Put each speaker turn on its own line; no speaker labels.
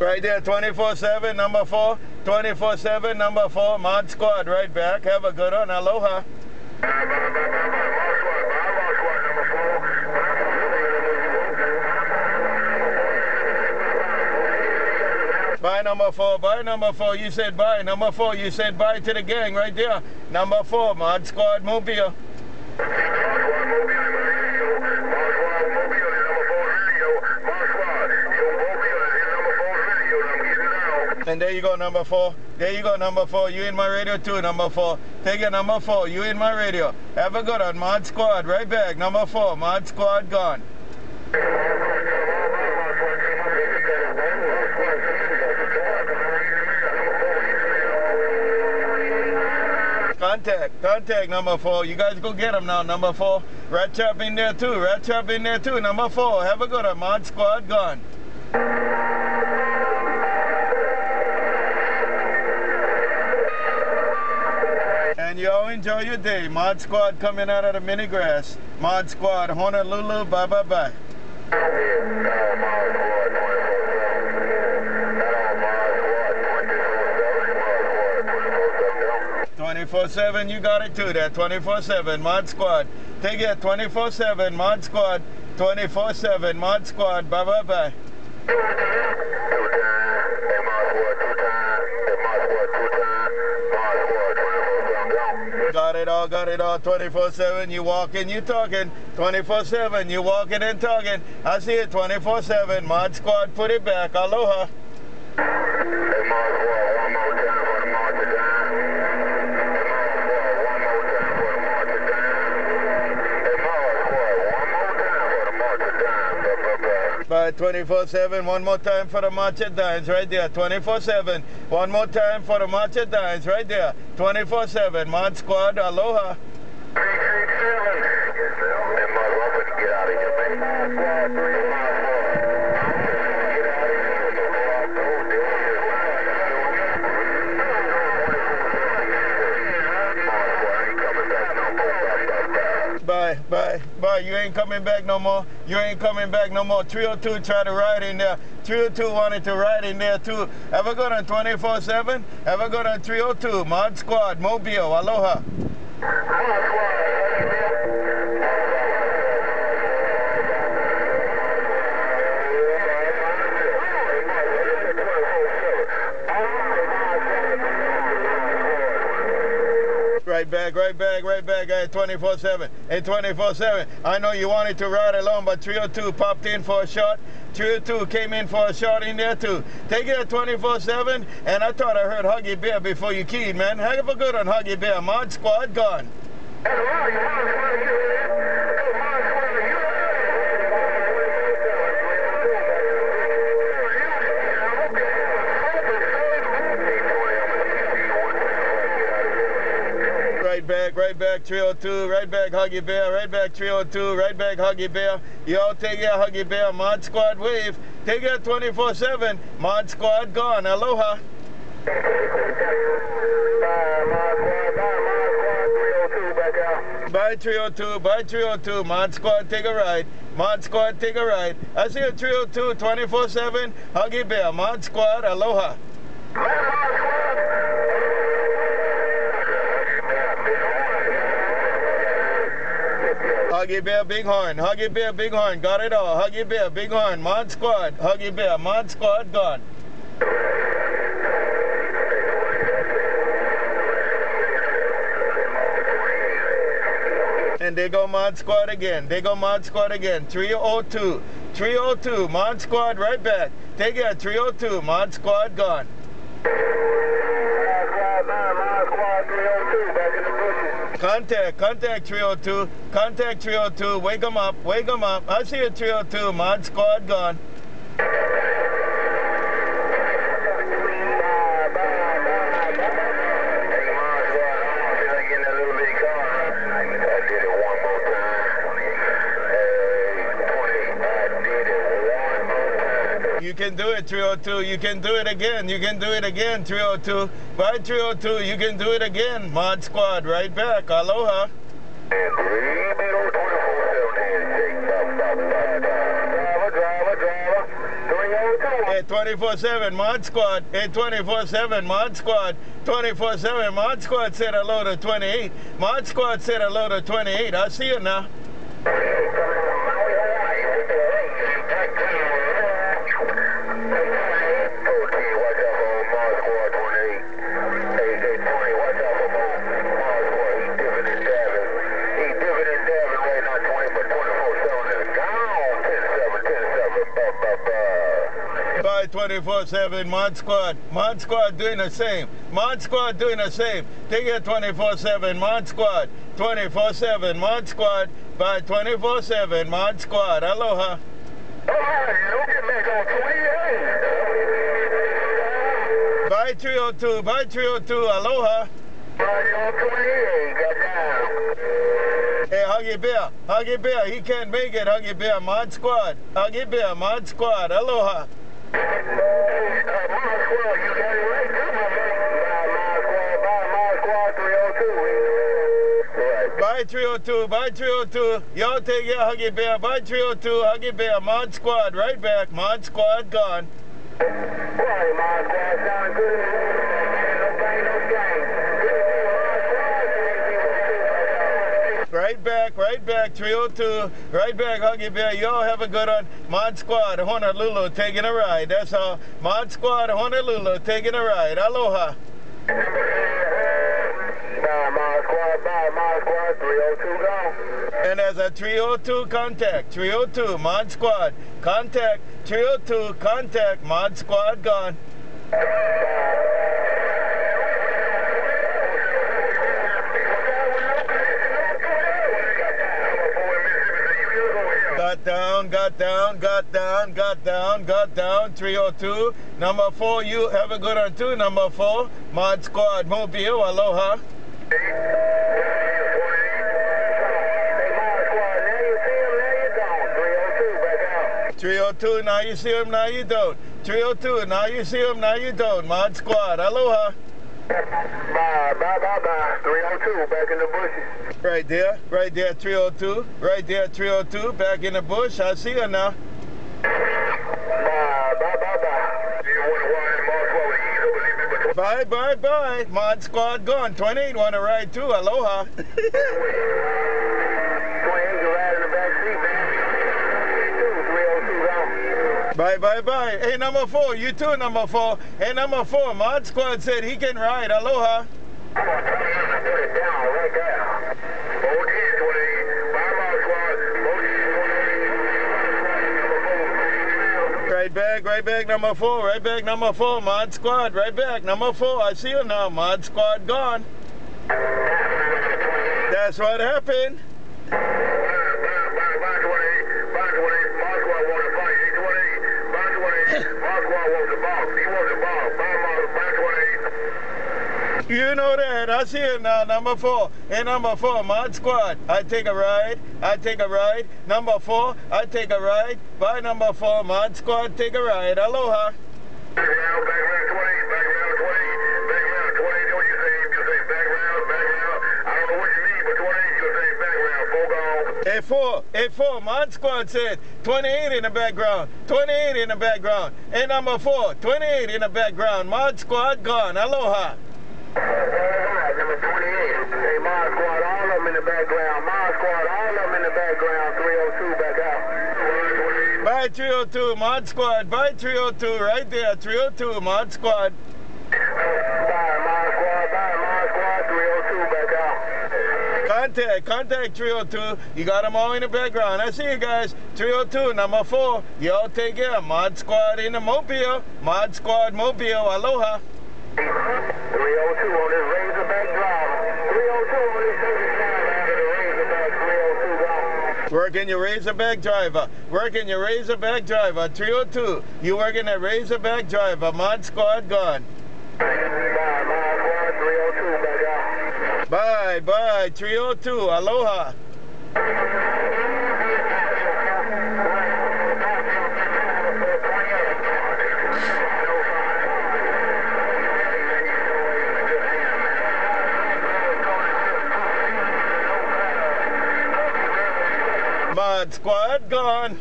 Right there, 24-7, number four. 24-7, number four. Mod Squad, right back. Have a good one. Aloha. Bye, number four. Bye, number four. You said bye. Number four, you said bye to the gang right there. Number four, Mod Squad Mobile. And there you go, number four. There you go, number four. You in my radio too, number four. Take it, number four. You in my radio. Have a good one, Mod Squad. Right back, number four. Mod Squad gone. Contact, contact number four. You guys go get him now, number four. Rat Trap in there too, Rat Trap in there too, number four. Have a good one, Mod Squad gone. Y'all enjoy your day. Mod Squad coming out of the mini grass. Mod Squad, Honolulu, bye bye bye. 24-7, you got it too That 24-7, Mod Squad. Take it, 24-7, Mod Squad, 24-7, Mod Squad, bye-bye-bye. Got it all, got it all, 24-7, you walking, you talking, 24-7, you walking and talking. I see it, 24-7, Mod Squad, put it back, aloha.
Hey, Mod Squad, one more time for the march of time. Hey, Mod Squad, one more time for the march of time. Hey, Mod Squad, one more time for the march of time. Blah, blah, blah.
By 24-7, one more time for the Matcha Dines, right there, 24-7. One more time for the Matcha Dines, right there, 24-7. Mod Squad, aloha.
Three, three, seven. Hey, Mod, I'm get out of here, man. Mod Squad, three, Mod Squad. Get out of here. Mod Squad ain't coming back no more. Bye, bye, bye.
You ain't coming back no more. You ain't coming back no more. 302 tried to ride in there. 302 wanted to ride in there too. Have a good on 24-7. Have a good on 302. Mod Squad, Mobile, aloha. Right back, right back, right back at 24-7. At 24-7. I know you wanted to ride alone, but 302 popped in for a shot. 302 came in for a shot in there too. Take it at 24-7. And I thought I heard Huggy Bear before you keyed, man. Have a good on Huggy Bear. Mod Squad gone. Back, right back, 302, right back, Huggy Bear, right back, 302, right back, Huggy Bear. Y'all take it, Huggy Bear, Mod Squad wave. Take it 24 7. Mod Squad gone. Aloha. Bye 302, bye 302, Mod Squad take a ride. Mod Squad take a ride. I see a 302 24 7. Huggy Bear, Mod Squad, aloha. Huggy Bear, Big Horn. Huggy Bear, Big Horn. Got it all. Huggy Bear, Big Horn. Mod Squad. Huggy Bear, Mod Squad gone. And they go Mod Squad again. They go Mod Squad again. 302. 302. Mod Squad right back. Take it. 302. Mod Squad gone. Contact, contact 302, contact 302, wake them up, wake them up. I see a 302, mod squad gone. You can do it, 302. You can do it again. You can do it again, 302. Bye, 302. You can do it again. Mod Squad, right back. Aloha. Hey, 24-7 Mod Squad. Hey, 24-7 Mod Squad. 24-7 Mod Squad said hello to 28. Mod Squad said hello to 28. I see you now. Bye 24-7 Mod Squad. Mod Squad doing the same. Mod Squad doing the same. Take it 24-7 Mod Squad. 24-7 Mod Squad. Bye 24-7 Mod Squad. Aloha. Bye 302. Bye 302. Aloha. Hey, Huggy Bear. Huggy Bear. He can't make it. Huggy Bear. Mod Squad. Huggy Bear. Mod Squad. Aloha. Bye 302, bye 302. Y'all take your Huggy Bear. Bye 302, Huggy Bear. Mod Squad, right back. Mod Squad gone. Right back, right back, 302. Right back, Huggy Bear. Y'all have a good one. Mod Squad, Honolulu, taking a ride. That's all. Mod Squad, Honolulu, taking a ride. Aloha. mod squad mod squad 302 go And as a 302 contact, 302 Mod Squad, contact, 302 contact, Mod Squad gone. Got down, got down, got down, got down, got down, 302. Number four, you have a good one too. Number four, Mod Squad, Mobile, aloha. 302, now you see him, now you don't. 302, now you see him, now you don't. Mod Squad, aloha.
Bye, bye, bye, bye. 302, back in the bushes.
Right there, right there, 302. Right there, 302, back in the bush. I see her now.
Bye, bye, bye, bye. Do you to ride in Marshall ease me,
Bye, bye, bye. Mod Squad gone. 28 want to ride too. Aloha. bye, bye, bye. Hey, number four, you too, number four. Hey, number four, Mod Squad said he can ride. Aloha.
Put it down right there. 14, 28. Bye, Mark Squad. 14, 28.
Right back, right back, number four. Right back, number four. Mod Squad, right back, number four. I see you now. Mod Squad gone. That's what happened.
Bye, bye, bye, 28. Bye, 28. Mark Squad wants to fight. 28. Bye, 28. Mark the ball. He wants the ball. Bye, Mark. Bye, 28.
You know that. I see it now. Number four. Hey, number four, Mod Squad. I take a ride. I take a ride. Number four, I take a ride. Bye, number four, Mod Squad, take a ride. Aloha.
Back round, back round,
Hey, four. Hey, four. Mod Squad said 28 in the background. 28 in the background. Hey, number four. 28 in the background. Mod Squad gone. Aloha.
Number 28. Hey, Mod Squad, all of them in the background. Mod Squad, all of them in the background. 302 back out.
Bye, 302. Mod Squad. Bye, 302. Right there. 302
Mod Squad, bye, Mod Squad. 302 back out.
Contact. Contact 302. You got them all in the background. I see you guys. 302. Number four. Y'all take care. Mod Squad in the mobile. Mod Squad mobile. Aloha.
302 on this Razorback drive. 302 on this service drive out of the Razorback. 302 gone.
Working your Razorback driver. Working your Razorback driver. 302. You working that Razorback driver. Mod Squad gone.
Bye, Mod Squad. 302 back out.
Bye, bye. 302. Aloha. Mod Squad gone.